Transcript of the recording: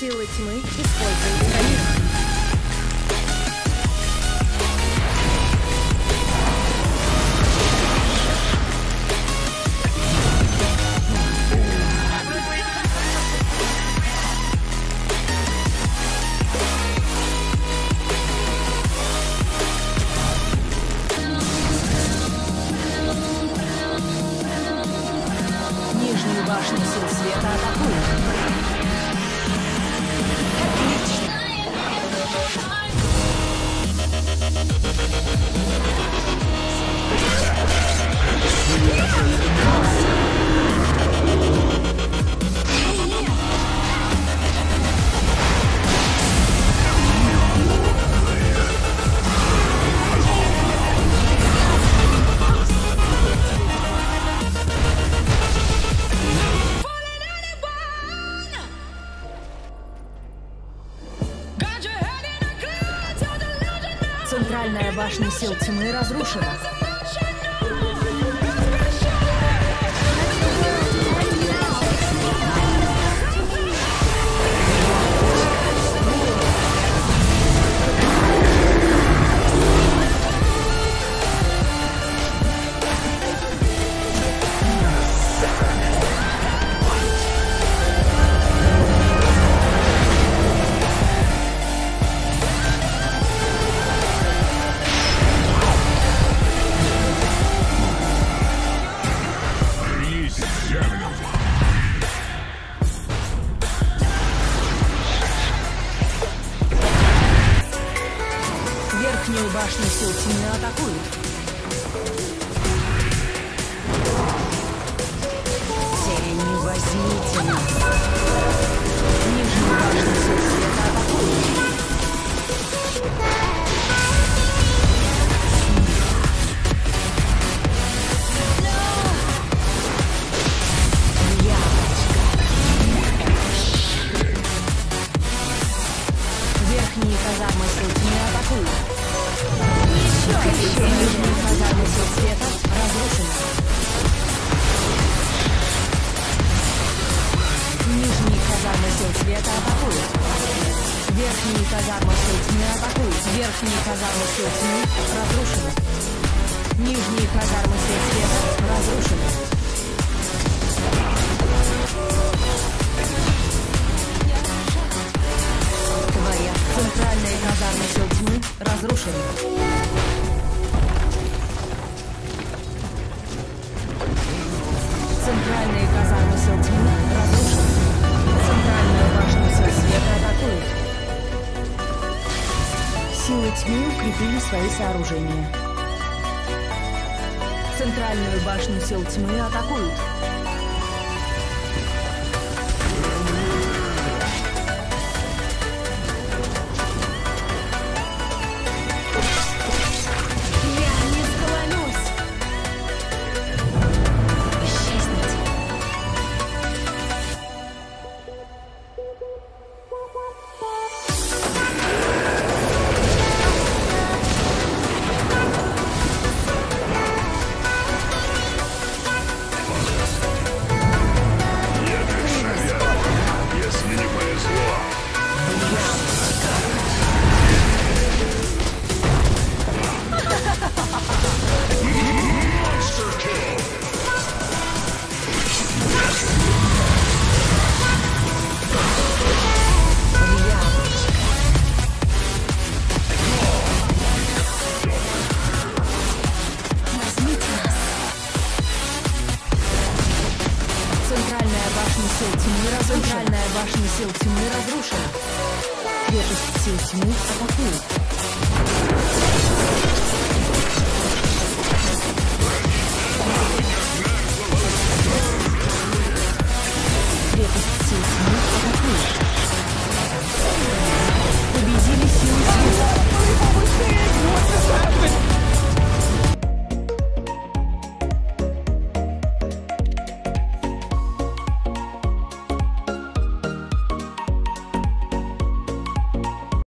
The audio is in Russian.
Силы тьмы используют Центральная башня сил тьмы разрушена. Верхнюю башню сил тьмы атакуют. Тени, возьмите нас. Нижнюю башню сил света атакуют. Верхние казармы сил тьмы атакуют. Нижние казармы сил света разрушены. Нижние казармы сил света атакуют. Верхние казармы сил тьмы атакуют. Верхние казармы сил тьмы разрушены. Нижние казармы сил света разрушена. Центральные казармы тьмы разрушены. Центральную башню света атакуют. Силы тьмы укрепили свои сооружения. Центральную башню сил тьмы атакуют. Башня сил тьмы разрушена. Крепость сил тьмы атакует.